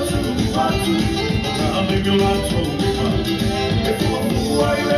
I'm thinking about you. If you're a fool, I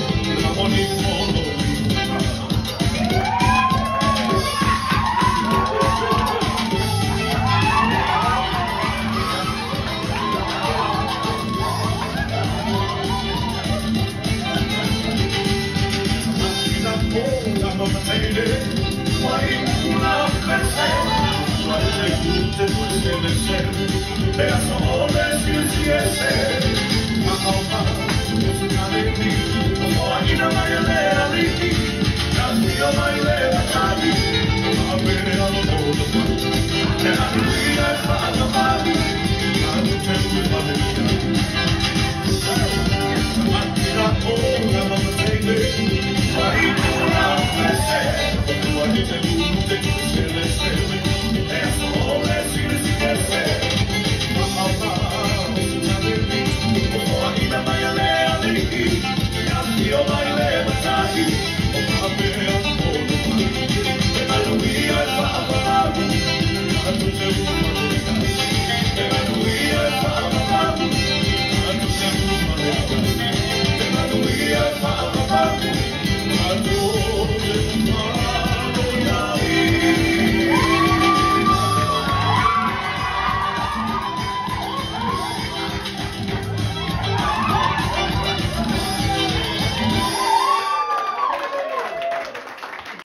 se puede vencer. Veas como desfallece, Mahoma, música de ti, como aquí no hay aldea de ti, nació bailando. amor.